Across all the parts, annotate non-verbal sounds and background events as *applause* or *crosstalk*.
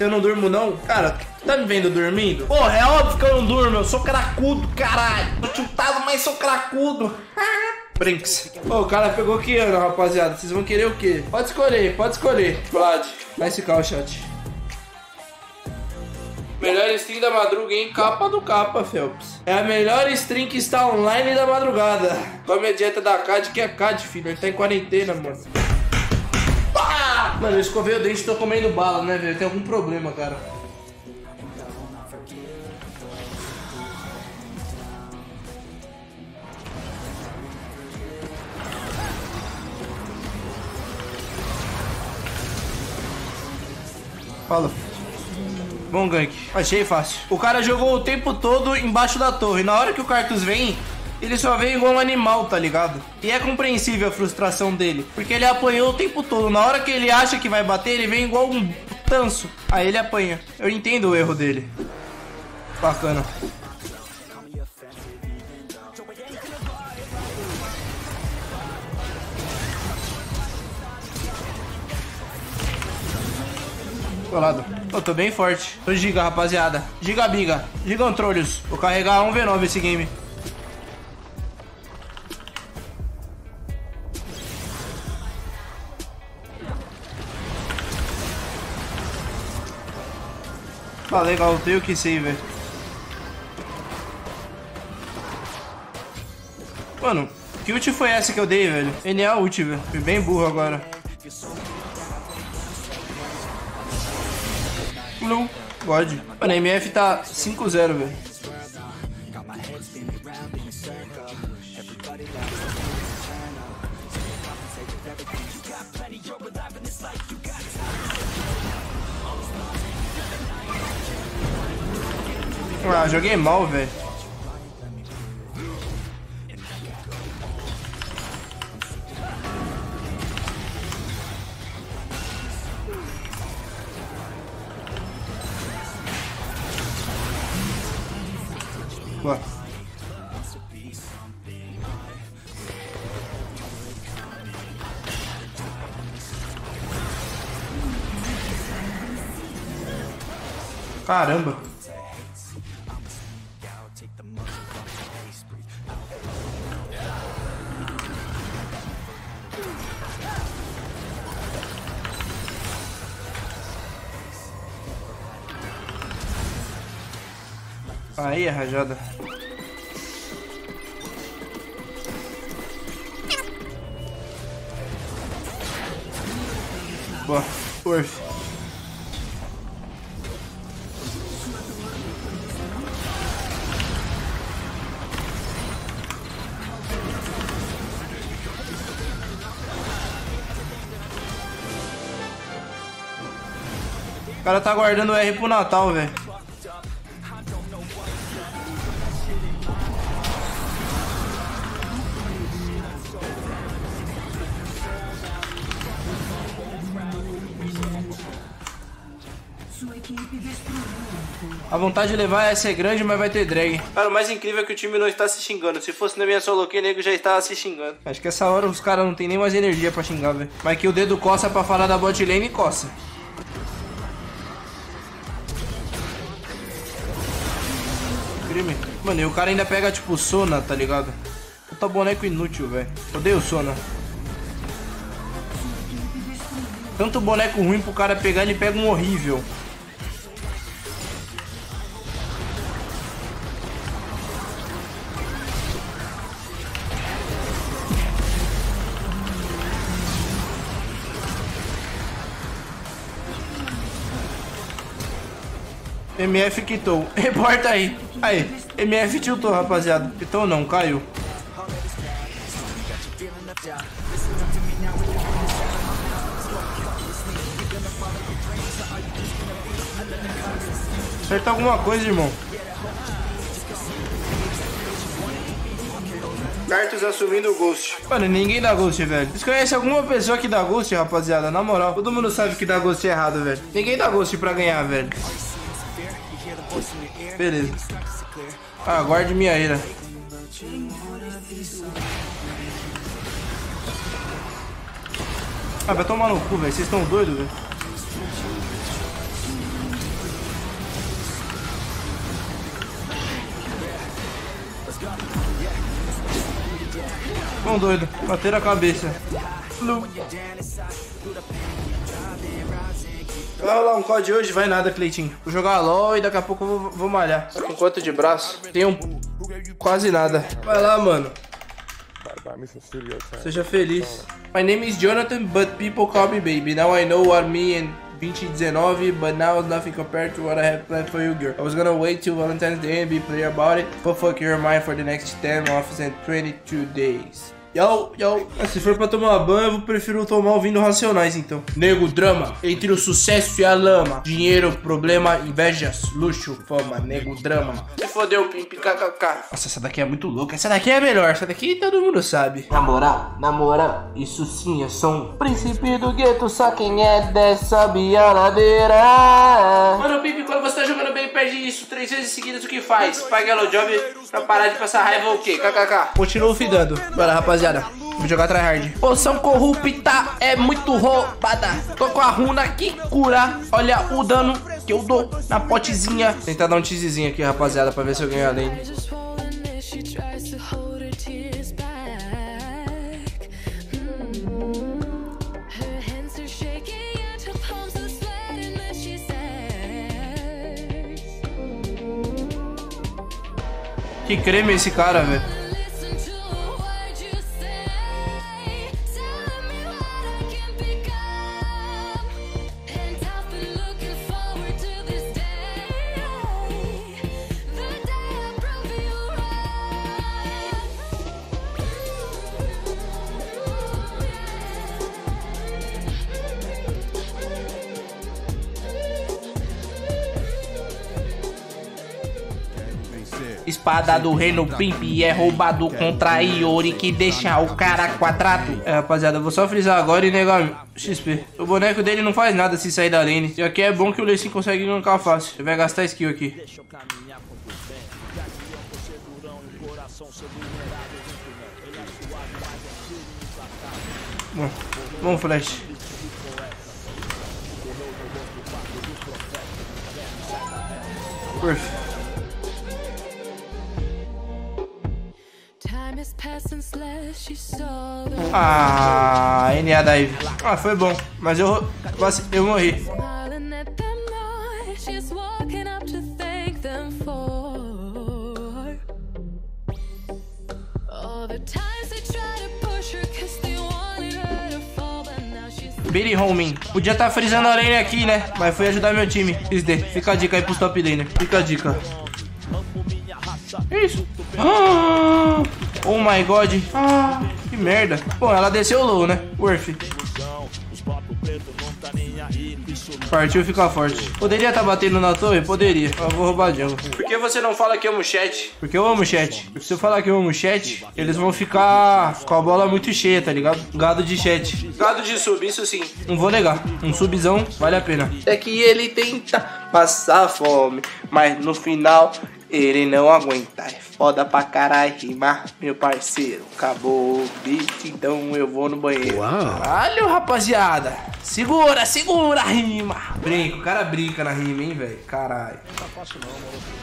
Eu não durmo não? Cara, tá me vendo dormindo? Porra, é óbvio que eu não durmo, eu sou cracudo, caralho. Tô chutado, mas sou cracudo. *laughs* Brinks. Ô, o cara pegou que ano, rapaziada? Vocês vão querer o quê? Pode escolher, pode escolher. Vlad, vai ficar o chat. Melhor stream da madruga, hein? Capa do capa, Phelps. É a melhor stream que está online da madrugada. Come a dieta da CAD, que é CAD, filho. Ele tá em quarentena, mano. Mano, eu escovei o dente e tô comendo bala, né, velho? Tem algum problema, cara. Fala. Bom gank. Achei fácil. O cara jogou o tempo todo embaixo da torre. Na hora que o Cartus vem, ele só veio igual um animal, tá ligado? E é compreensível a frustração dele. Porque ele apanhou o tempo todo. Na hora que ele acha que vai bater, ele vem igual um tanso. Aí ele apanha. Eu entendo o erro dele. Bacana. Colado. Eu tô bem forte. Tô giga, rapaziada. Giga biga. Gigantrolhos. Vou carregar 1v9 esse game. Ah, legal. Tenho que velho. Mano, que ult foi essa que eu dei, velho? NA ult, velho. Fui bem burro agora. Blue. God. Mano, a MF tá 5-0, velho. Ah, joguei mal, velho. Boa. Caramba. Aí, a rajada. Boa, worth. O cara tá guardando o R pro Natal, velho. A vontade de levar essa é grande, mas vai ter drag. Cara, o mais incrível é que o time não está se xingando. Se fosse na minha solo que nego já estava se xingando. Acho que essa hora os caras não tem nem mais energia pra xingar, velho. Mas que o dedo coça pra falar da bot lane, coça. Crime. Mano, e o cara ainda pega, tipo, Sona, tá ligado? Puta boneco inútil, velho. Odeio Sona. Tanto boneco ruim pro cara pegar, ele pega um horrível. MF quitou. *laughs* Reporta aí. Aí, MF tiltou, rapaziada. Quitou não, caiu. Acerta alguma coisa, irmão. Cartus assumindo o Ghost. Mano, ninguém dá Ghost, velho. Vocês conhecem alguma pessoa que dá Ghost, rapaziada? Na moral, todo mundo sabe que dá Ghost errado, velho. Ninguém dá Ghost pra ganhar, velho. Beleza. Aguarde guarde minha ira. Ah, vai tomar no cu, velho. Vocês estão doidos, velho. Tão doido. bater a cabeça. Lu. Vai rolar um COD hoje? Vai nada, Cleitinho. Vou jogar LOL e daqui a pouco eu vou, vou malhar. Com quanto de braço? Tenho quase nada. Vai lá, mano. Seja feliz. My name is Jonathan, but people call me baby. Now I know what me and 2019, but now it's nothing compared to what I have planned for you, girl. I was gonna wait till Valentine's Day and be clear about it, but fuck your mind for the next 10 months and 22 days. Yo, yo. Se for pra tomar banho, eu prefiro tomar ouvindo Racionais, então. Nego, drama. Entre o sucesso e a lama. Dinheiro, problema, invejas, luxo, fama. Nego, drama. Se fodeu, pimp, kkk. Nossa, essa daqui é muito louca. Essa daqui é melhor. Essa daqui todo mundo sabe. Namorar, namorar. Isso sim é som. Príncipe do gueto, só quem é dessa bialadeira. Mano, Pimp, quando você tá jogando bem, perde isso três vezes seguidas, o que faz? Paga o job pra parar de passar raiva ou o quê? KKK. Continua fidando. Bora, rapaziada. Vou jogar tryhard. Poção corrupta é muito roubada. Tô com a runa que cura. Olha o dano que eu dou na potezinha. Vou tentar dar um teasezinho aqui, rapaziada, pra ver se eu ganho a lane. Que creme esse cara, velho. Espada do reino Pimp é roubado contra Iori que deixa o cara quadrado. É, rapaziada, vou só frisar agora e negar XP. O boneco dele não faz nada se sair da lane. E aqui é bom que o Lecim consegue gankar fácil. Ele vai gastar skill aqui. Bom, vamos flash. Perfeito. Ah, NA da Eve. Ah, foi bom. Mas eu, eu morri. Billy Homing. Podia estar tá frisando a lane aqui, né? Mas foi ajudar meu time. XD. Fica a dica aí pros top laner. Fica a dica. Isso. Ah! Oh my god. Ah, que merda. Bom, ela desceu low, né? Worth. Partiu ficar forte. Poderia estar tá batendo na torre? Poderia. Eu vou roubar jungle. Por que você não fala que amo chat? Porque eu amo chat. Porque se eu falar que eu amo chat, eles vão ficar com a bola muito cheia, tá ligado? Gado de chat. Gado de sub, isso sim. Não vou negar. Um subzão vale a pena. É que ele tenta passar fome, mas no final ele não aguenta. É foda pra caralho rimar, meu parceiro. Acabou o beat, então eu vou no banheiro. Uau. Caralho, rapaziada. Segura, segura a rima. Brinca, o cara brinca na rima, hein, velho. Caralho. Não tá fácil não, mano.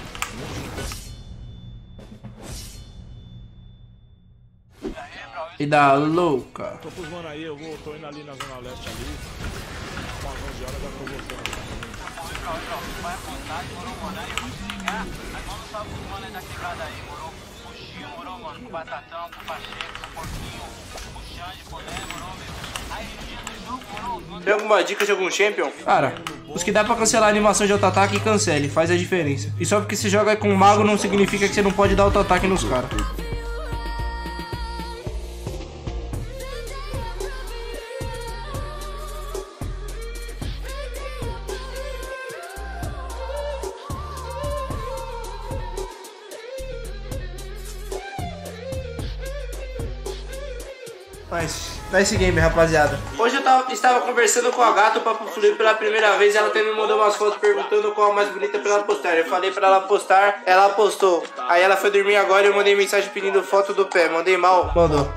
E da louca. Tô com os mano aí, eu vou, tô indo ali na zona leste ali. Umas 11 horas já tô voltando. Vai apontar, demorou, mano. Aí um? Tem alguma dica de algum champion? Cara, os que dá pra cancelar a animação de auto-ataque, cancele, faz a diferença. E só porque você joga com mago não significa que você não pode dar auto-ataque nos caras. Mas, nice game, rapaziada. Hoje eu tava, estava conversando com a gata pra fluir pela primeira vez. Ela até me mandou umas fotos perguntando qual a mais bonita pra ela postar. Eu falei pra ela postar, ela postou. Aí ela foi dormir agora e eu mandei mensagem pedindo foto do pé. Mandei mal? Mandou.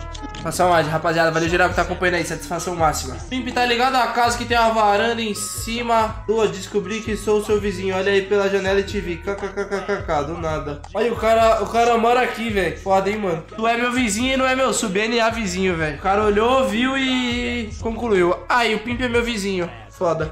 Saúde, rapaziada. Valeu geral que tá acompanhando aí. Satisfação máxima. Pimp tá ligado à casa que tem uma varanda em cima. Duas, descobri que sou seu vizinho. Olha aí pela janela e te vi. KKKKK, do nada. Olha, o cara, o cara mora aqui, velho. Foda, hein, mano. Tu é meu vizinho e não é meu sub-NA vizinho, velho. O cara olhou, viu e concluiu. Aí, o Pimp é meu vizinho. Foda.